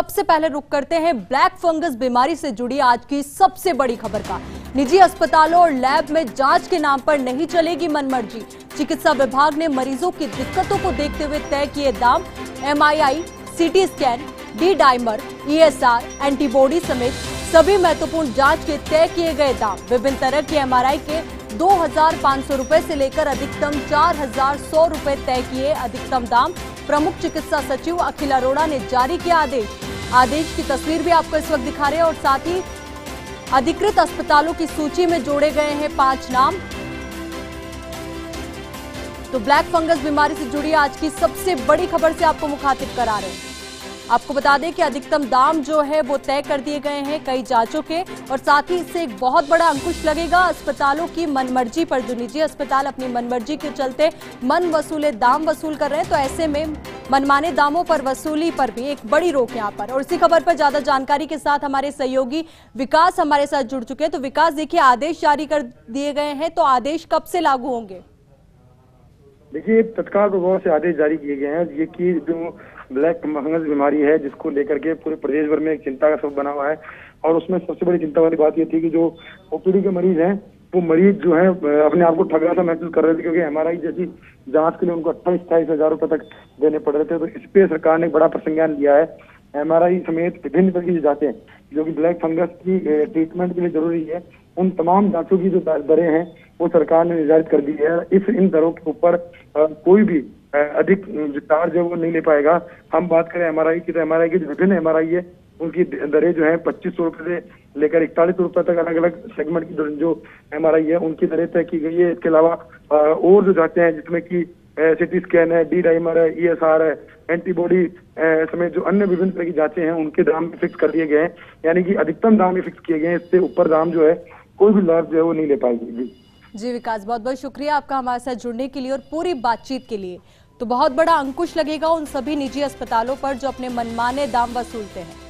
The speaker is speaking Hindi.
सबसे पहले रुक करते हैं ब्लैक फंगस बीमारी से जुड़ी आज की सबसे बड़ी खबर का। निजी अस्पतालों और लैब में जाँच के नाम पर नहीं चलेगी मनमर्जी। चिकित्सा विभाग ने मरीजों की दिक्कतों को देखते हुए तय किए दाम एमआईआई, CT scan D dimer ESR antibody समेत सभी महत्वपूर्ण जाँच के तय किए गए दाम। विभिन्न तरह की एमआरआई के दो हज़ार पाँच सौ रूपए से लेकर अधिकतम चार हज़ार सौ रूपए तय किए अधिकतम दाम। प्रमुख चिकित्सा सचिव अखिल अरोड़ा ने जारी किया आदेश। आदेश की तस्वीर भी आपको इस वक्त दिखा रहे हैं और साथ ही अधिकृत अस्पतालों की सूची में जोड़े गए हैं पाँच नाम। तो ब्लैक फंगस बीमारी से जुड़ी आज की सबसे बड़ी खबर से आपको मुखातिब करा रहे हैं। आपको बता दें कि अधिकतम दाम जो है वो तय कर दिए गए हैं कई जांचों के और साथ ही इससे एक बहुत बड़ा अंकुश लगेगा। अस्पतालों की मनमर्जी पर जो निजी अस्पताल अपनी मनमर्जी के चलते मन वसूले दाम वसूल कर रहे हैं तो ऐसे में मनमाने दामों पर, वसूली पर भी एक बड़ी रोक यहाँ पर। और इसी खबर पर ज़्यादा जानकारी के साथ हमारे सहयोगी विकास हमारे साथ जुड़ चुके हैं। तो विकास, देखिए, आदेश जारी कर दिए गए हैं तो आदेश कब से लागू होंगे? देखिए तत्काल प्रभाव से आदेश जारी किए गए हैं। ये कि जो ब्लैक फंगस बीमारी है, जिसको लेकर के पूरे प्रदेश भर में एक चिंता का सब बना हुआ है। और उसमें सबसे बड़ी चिंता वाली बात ये थी कि जो ओपीडी के मरीज़ हैं वो मरीज़ जो है अपने आप को ठगा सा महसूस कर रहे थे, क्योंकि एमआरआई जैसी जाँच के लिए उनको अट्ठाईस अट्ठाईस हज़ार रुपए तक देने पड़ रहे थे। तो इस पे सरकार ने बड़ा प्रसंज्ञान लिया है। एमआरआई समेत विभिन्न तरह की जांचें जो कि ब्लैक फंगस की ट्रीटमेंट के लिए ज़रूरी है, उन तमाम जांचों की जो दरें हैं, वो सरकार ने निर्धारित कर दी है। इस, इन दरों के ऊपर कोई भी अधिक विस्तार जो वो नहीं ले पाएगा। हम बात करें एमआरआई की तो एमआरआई की जो विभिन्न एमआरआई है उनकी दरें जो है पच्चीस सौ रुपए से लेकर इकतालीस सौ रुपए तक अलग अलग सेगमेंट की जो एमआरआई है, उनकी दरें तय की गई है। इसके अलावा और जो जांचें हैं, जिसमें कि सिटी स्कैन है डी डाइमर है ई एस आर है एंटीबॉडी समेत जो अन्य विभिन्न तरह की जांचें हैं, उनके दाम भी फिक्स कर दिए गए हैं। यानी कि अधिकतम दाम भी फिक्स किए गए हैं। इससे ऊपर दाम जो है, कोई भी लाभ जो है वो नहीं ले पाएगी। जी। जी, विकास बहुत बहुत शुक्रिया आपका हमारे साथ जुड़ने के लिए और पूरी बातचीत के लिए। तो बहुत बड़ा अंकुश लगेगा उन सभी निजी अस्पतालों पर जो अपने मनमाने दाम वसूलते हैं।